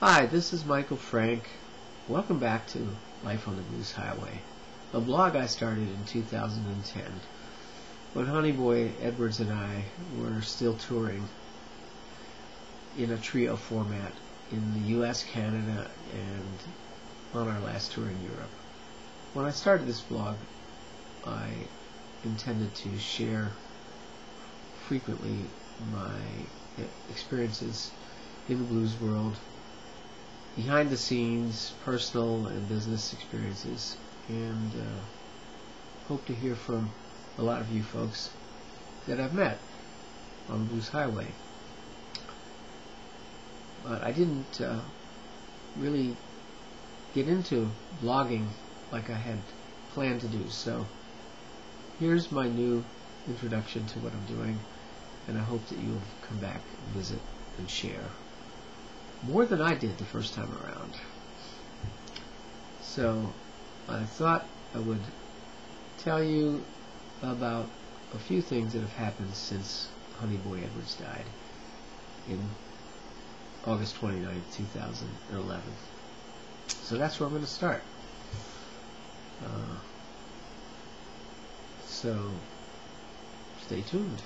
Hi, this is Michael Frank. Welcome back to Life on the Blues Highway, a blog I started in 2010 when Honeyboy Edwards and I were still touring in a trio format in the US, Canada, and on our last tour in Europe. When I started this blog, I intended to share frequently my experiences in the blues world, behind the scenes, personal and business experiences, and uh, hope to hear from a lot of you folks that I've met on Blues Highway. But I didn't uh, really get into blogging like I had planned to do, so here's my new introduction to what I'm doing, and I hope that you'll come back visit and share more than I did the first time around. So I thought I would tell you about a few things that have happened since Honeyboy Edwards died in August 29, 2011. So that's where I'm going to start. Uh, so stay tuned.